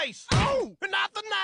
face. Oh, not the night.